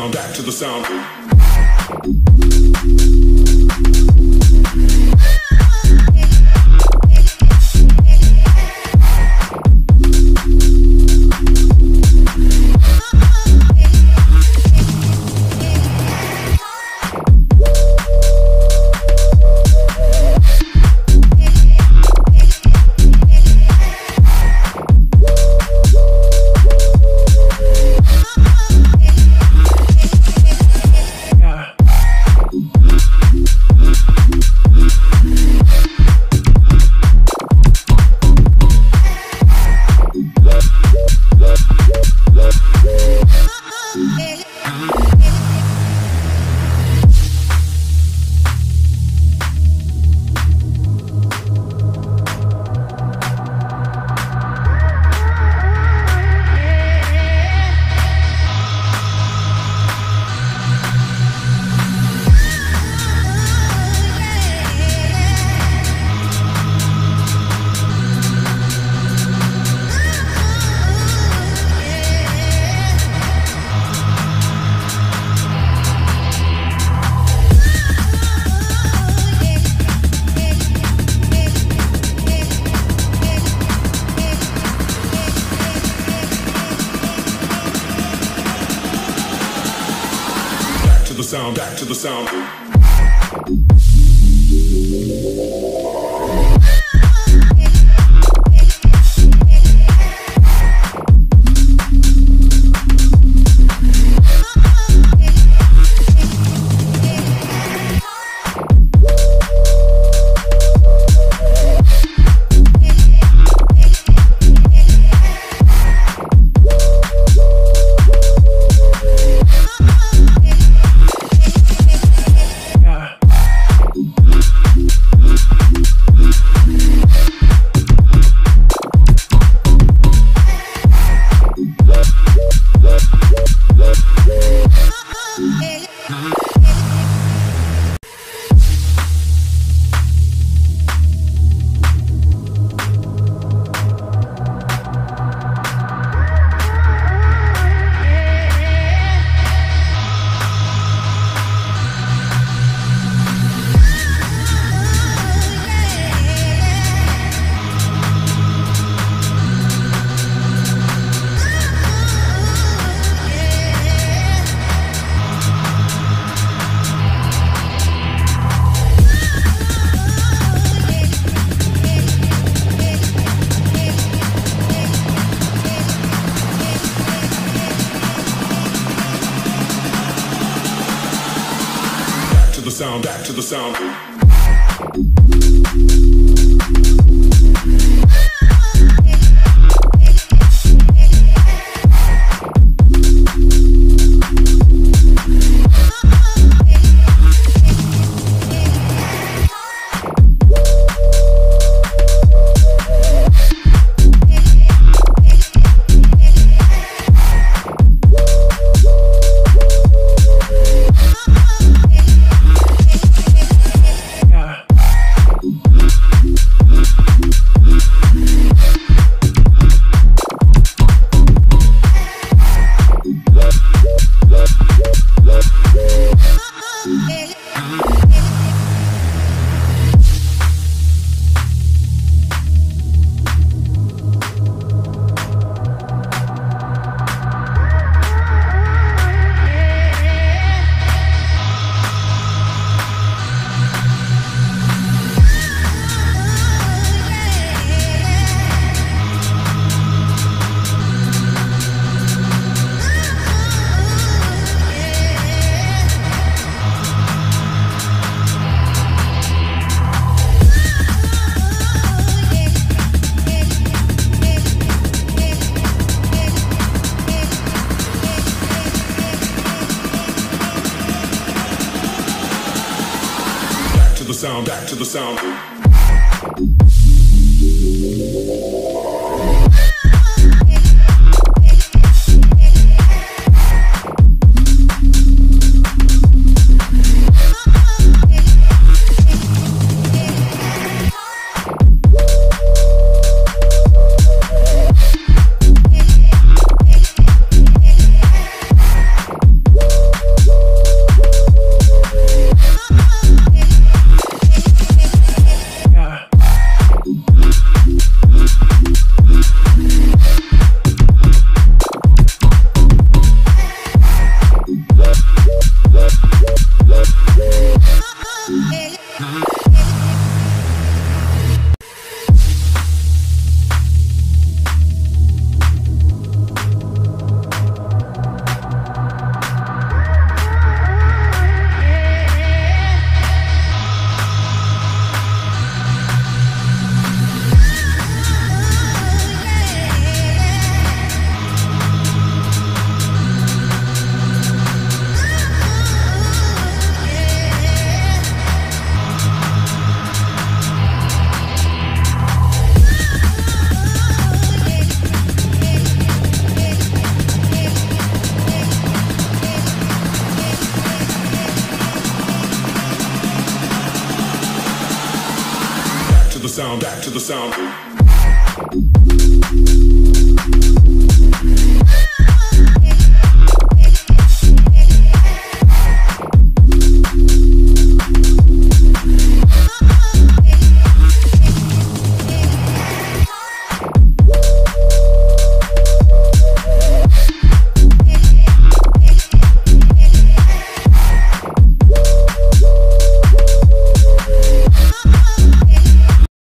sound, back to the sound. Sound, to the sound. Sound, back to the sound. To the sound.